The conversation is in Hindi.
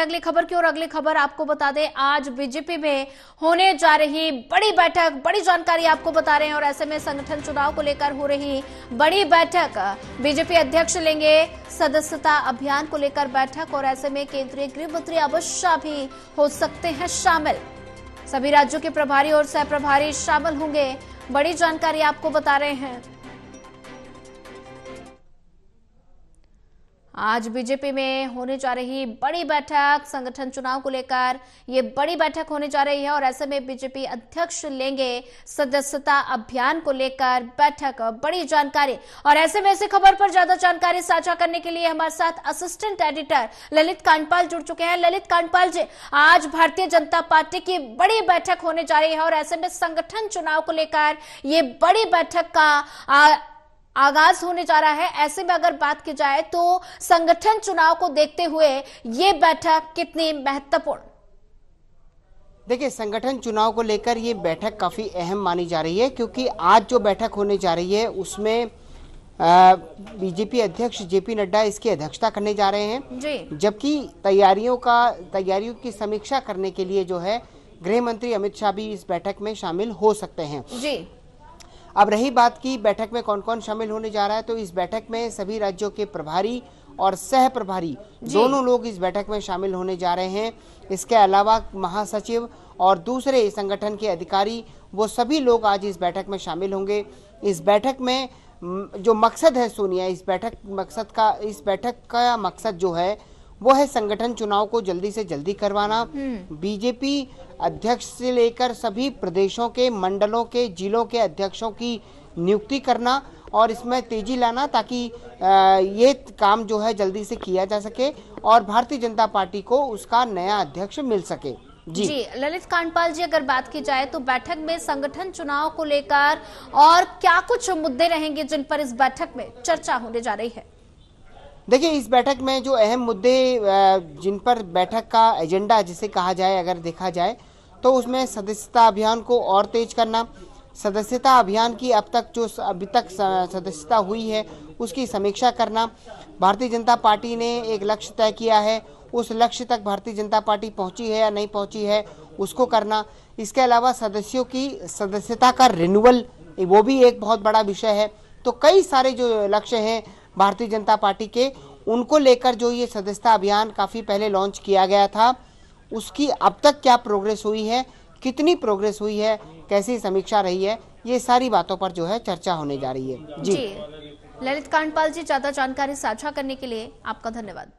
अगली खबर की और अगली खबर आपको बता दें, आज बीजेपी में होने जा रही बड़ी बैठक, बड़ी जानकारी आपको बता रहे हैं और ऐसे में संगठन चुनाव को लेकर हो रही बड़ी बैठक। बीजेपी अध्यक्ष लेंगे सदस्यता अभियान को लेकर बैठक और ऐसे में केंद्रीय गृह मंत्री अमित शाह भी हो सकते हैं शामिल। सभी राज्यों के प्रभारी और सह प्रभारी शामिल होंगे, बड़ी जानकारी आपको बता रहे हैं। आज बीजेपी में होने जा रही बड़ी बैठक संगठन चुनाव को लेकर ये बड़ी बैठक होने जा रही है और ऐसे में बीजेपी अध्यक्ष लेंगे सदस्यता अभियान को लेकर बैठक। बड़ी जानकारी और ऐसे में ऐसी खबर पर ज़्यादा जानकारी साझा करने के लिए हमारे साथ असिस्टेंट एडिटर ललित कांडपाल जुड़ चुके हैं। ललित कांडपाल जी आज भारतीय जनता पार्टी की बड़ी बैठक होने जा रही है और ऐसे में संगठन चुनाव को लेकर ये बड़ी बैठक का आ, आगाज़ होने जा रहा है। ऐसे में अगर बात की जाए तो संगठन चुनाव को देखते हुए ये बैठक कितनी महत्वपूर्ण? देखिए संगठन चुनाव को लेकर ये बैठक काफ़ी अहम मानी जा रही है क्योंकि आज जो बैठक होने जा रही है उसमें बीजेपी अध्यक्ष जेपी नड्डा इसकी अध्यक्षता करने जा रहे हैं। जबकि तैयारियों का तैयारियों की समीक्षा करने के लिए जो है गृह मंत्री अमित शाह भी इस बैठक में शामिल हो सकते हैं। जी। अब रही बात की बैठक में कौन कौन शामिल होने जा रहा है तो इस बैठक में सभी राज्यों के प्रभारी और सह प्रभारी दोनों लोग इस बैठक में शामिल होने जा रहे हैं। इसके अलावा महासचिव और दूसरे संगठन के अधिकारी वो सभी लोग आज इस बैठक में शामिल होंगे। इस बैठक में जो मकसद है सोनिया इस बैठक मकसद का इस बैठक का मकसद जो है वो है संगठन चुनाव को जल्दी से जल्दी करवाना। हम्म। बीजेपी अध्यक्ष से लेकर सभी प्रदेशों के मंडलों के जिलों के अध्यक्षों की नियुक्ति करना और इसमें तेज़ी लाना ताकि ये काम जो है जल्दी से किया जा सके और भारतीय जनता पार्टी को उसका नया अध्यक्ष मिल सके। जी, जी ललित कांडपाल जी अगर बात की जाए तो बैठक में संगठन चुनाव को लेकर और क्या कुछ मुद्दे रहेंगे जिन पर इस बैठक में चर्चा होने जा रही है? देखिए, इस बैठक में जो अहम मुद्दे जिन पर बैठक का एजेंडा जिसे कहा जाए, अगर देखा जाए तो उसमें सदस्यता अभियान को और तेज करना, सदस्यता अभियान की अब तक जो अभी तक सदस्यता हुई है, उसकी समीक्षा करना। भारतीय जनता पार्टी ने एक लक्ष्य तय किया है, उस लक्ष्य तक भारतीय जनता पार्टी पहुँची है या नहीं पहुँची है, उसको करना। इसके अलावा सदस्यों की सदस्यता का रिन्यूअल वो भी एक बहुत बड़ा विषय है। तो कई सारे जो लक्ष्य हैं भारतीय जनता पार्टी के उनको लेकर जो ये सदस्यता अभियान काफ़ी पहले लॉन्च किया गया था उसकी अब तक क्या प्रोग्रेस हुई है कितनी प्रोग्रेस हुई है कैसी समीक्षा रही है ये सारी बातों पर जो है चर्चा होने जा रही है। जी, जी। ललित कांडपाल जी ज़्यादा जानकारी साझा करने के लिए आपका धन्यवाद।